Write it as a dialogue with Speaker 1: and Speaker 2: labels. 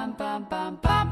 Speaker 1: bum bum bum bum.